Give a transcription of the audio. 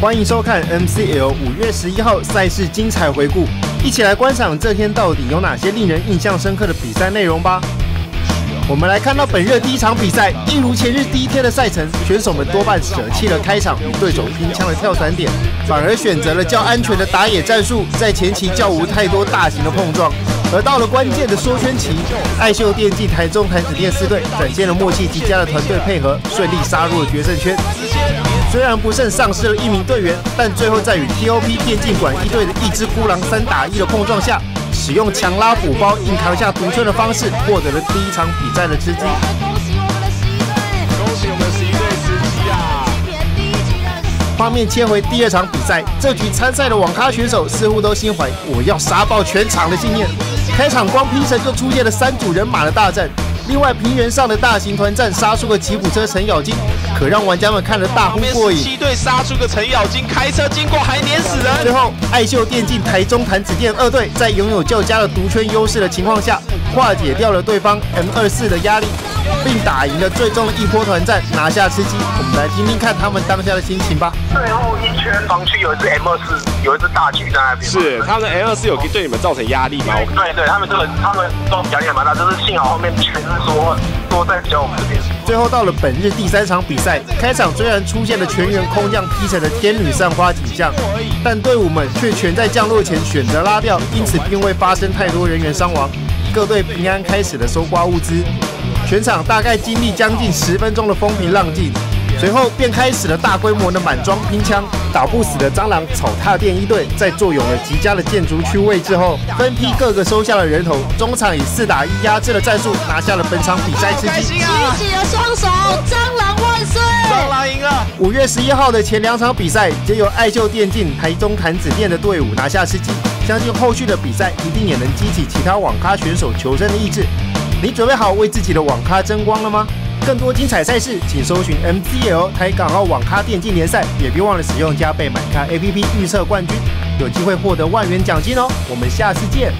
欢迎收看 MCL 五月十一号赛事精彩回顾，一起来观赏这天到底有哪些令人印象深刻的比赛内容吧。我们来看到本日第一场比赛，一如前日第一天的赛程，选手们多半舍弃了开场与对手拼枪的跳伞点，反而选择了较安全的打野战术，在前期较无太多大型的碰撞。而到了关键的缩圈期，爱秀电竞台中台子电四队展现了默契极佳的团队配合，顺利杀入了决胜圈。虽然不慎丧失了一名队员，但最后在与 TOP 电竞馆一队的一只孤狼三打一的碰撞下，使用强拉补包硬扛下独村的方式，获得了第一场比赛的吃鸡。恭喜我们的十一队！恭喜我们十一队吃鸡啊！画面切回第二场比赛，这局参赛的网咖选手似乎都心怀我要杀爆全场的信念。开场光 P 神就出现了三组人马的大战，另外平原上的大型团战杀出个吉普车程咬金，可让玩家们看了大呼过瘾。七队杀出个程咬金，开车经过还碾死人。最后，爱秀电竞台中弹子店二队在拥有较佳的独圈优势的情况下，化解掉了对方 M 二四的压力，并打赢了最终的一波团战，拿下吃鸡。我们来听听看他们当下的心情吧。最后一圈防区有一只 M 二四，有一只大狙在那边。是，他们 M 二四有对你们造成压力吗？对对，他们这个他们都压力蛮大，就是幸好后面全是说都在比较我们这边。最后到了本日第三场比赛，开场虽然出现了全员空降劈成的天女散花景象，但队伍们却全在降落前选择拉掉，因此并未发生太多人员伤亡。各队平安开始了收刮物资，全场大概经历将近十分钟的风平浪静，随后便开始了大规模的满装拼枪。打不死的蟑螂草踏店一队在坐拥了极佳的建筑区位置后，分批各个收下了人头，中场以四打一压制的战术拿下了本场比赛吃鸡。举起了双手，蟑螂万岁！蟑螂赢了。五月十一号的前两场比赛，皆由爱秀电竞台中弹子店的队伍拿下吃鸡。相信后续的比赛一定也能激起其他网咖选手求胜的意志。你准备好为自己的网咖争光了吗？更多精彩赛事，请搜寻 MCL 台港澳网咖电竞联赛，也别忘了使用加倍买咖 APP 预测冠军，有机会获得万元奖金哦。我们下次见。